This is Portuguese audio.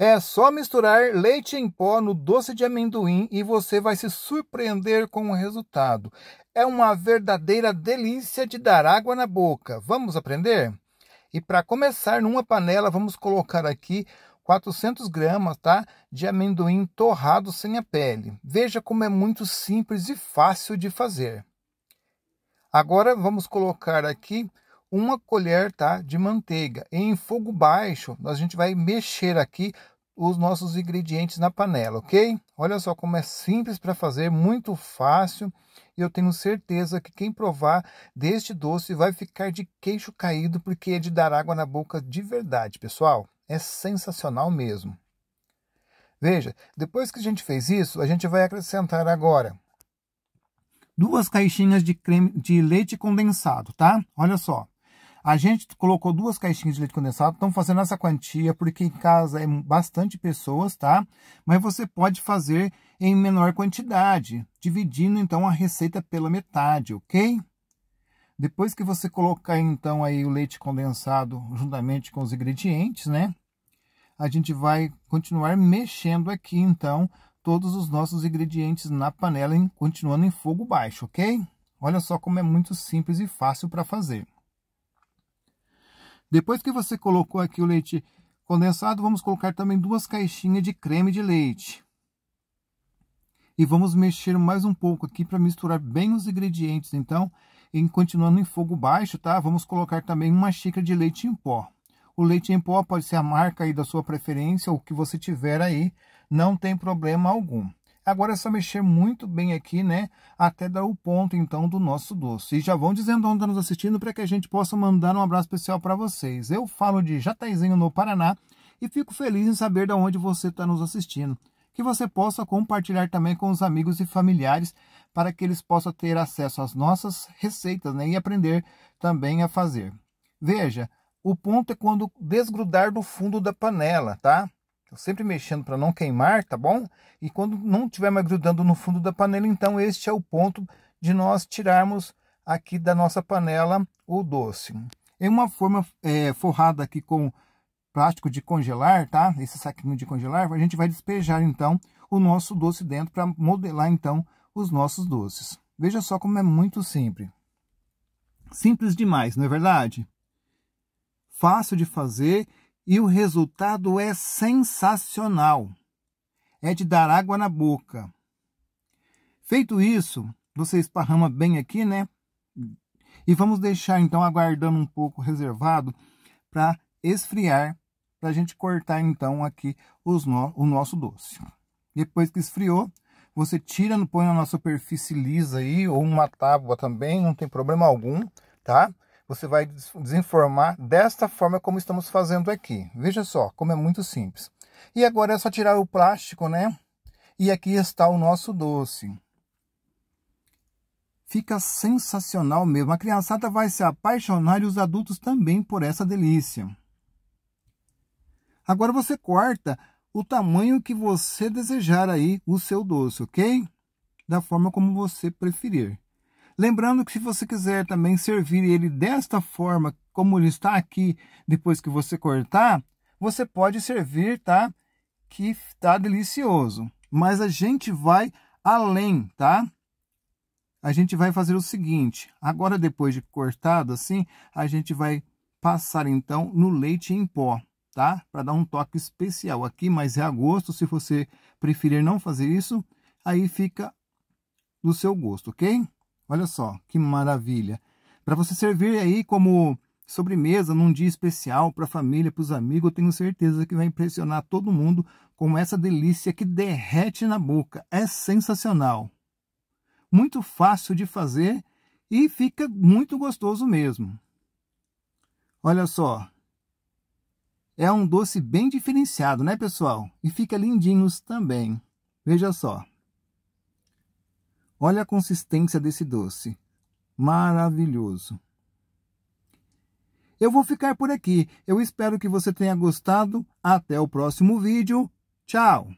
É só misturar leite em pó no doce de amendoim e você vai se surpreender com o resultado. É uma verdadeira delícia de dar água na boca. Vamos aprender? E para começar, numa panela, vamos colocar aqui 400 gramas tá, de amendoim torrado sem a pele. Veja como é muito simples e fácil de fazer. Agora vamos colocar aqui uma colher tá, de manteiga. Em fogo baixo, a gente vai mexer aqui os nossos ingredientes na panela, ok? Olha só como é simples para fazer, muito fácil. E eu tenho certeza que quem provar deste doce vai ficar de queixo caído, porque é de dar água na boca de verdade, pessoal. É sensacional mesmo. Veja, depois que a gente fez isso, a gente vai acrescentar agora duas caixinhas de creme de leite condensado, tá? Olha só. A gente colocou duas caixinhas de leite condensado, estão fazendo essa quantia porque em casa é bastante pessoas, tá? Mas você pode fazer em menor quantidade, dividindo então a receita pela metade, ok? Depois que você colocar então aí o leite condensado juntamente com os ingredientes, né? A gente vai continuar mexendo aqui então todos os nossos ingredientes na panela, continuando em fogo baixo, ok? Olha só como é muito simples e fácil para fazer. Depois que você colocou aqui o leite condensado, vamos colocar também duas caixinhas de creme de leite. E vamos mexer mais um pouco aqui para misturar bem os ingredientes, então, em continuando em fogo baixo, tá? Vamos colocar também uma xícara de leite em pó. O leite em pó pode ser a marca aí da sua preferência, ou o que você tiver aí, não tem problema algum. Agora é só mexer muito bem aqui, né? Até dar o ponto, então, do nosso doce. E já vão dizendo onde está nos assistindo para que a gente possa mandar um abraço especial para vocês. Eu falo de Jataizinho, no Paraná, e fico feliz em saber de onde você está nos assistindo. Que você possa compartilhar também com os amigos e familiares para que eles possam ter acesso às nossas receitas né? e aprender também a fazer. Veja, o ponto é quando desgrudar do fundo da panela, tá? Sempre mexendo para não queimar, tá bom? E quando não estiver mais grudando no fundo da panela, então este é o ponto de nós tirarmos aqui da nossa panela o doce. Em uma forma é, forrada aqui com plástico de congelar, tá? Esse saquinho de congelar, a gente vai despejar então o nosso doce dentro para modelar então os nossos doces. Veja só como é muito simples. Simples demais, não é verdade? Fácil de fazer e o resultado é sensacional. É de dar água na boca. Feito isso, você esparrama bem aqui, né? E vamos deixar então aguardando um pouco reservado para esfriar, para a gente cortar então aqui no, o nosso doce. Depois que esfriou, você tira, põe na nossa superfície lisa aí, ou uma tábua também, não tem problema algum, tá? Você vai desenformar desta forma como estamos fazendo aqui. Veja só, como é muito simples. E agora é só tirar o plástico, né? E aqui está o nosso doce. Fica sensacional mesmo. A criançada vai se apaixonar e os adultos também por essa delícia. Agora você corta o tamanho que você desejar aí o seu doce, ok? Da forma como você preferir. Lembrando que se você quiser também servir ele desta forma, como ele está aqui, depois que você cortar, você pode servir, tá? Que tá delicioso. Mas a gente vai além, tá? A gente vai fazer o seguinte, agora depois de cortado assim, a gente vai passar então no leite em pó, tá? Para dar um toque especial aqui, mas é a gosto, se você preferir não fazer isso, aí fica do seu gosto, ok? Olha só, que maravilha. Para você servir aí como sobremesa num dia especial para a família, para os amigos, eu tenho certeza que vai impressionar todo mundo com essa delícia que derrete na boca. É sensacional. Muito fácil de fazer e fica muito gostoso mesmo. Olha só. É um doce bem diferenciado, né, pessoal? E fica lindinhos também. Veja só. Olha a consistência desse doce. Maravilhoso. Eu vou ficar por aqui. Eu espero que você tenha gostado. Até o próximo vídeo. Tchau!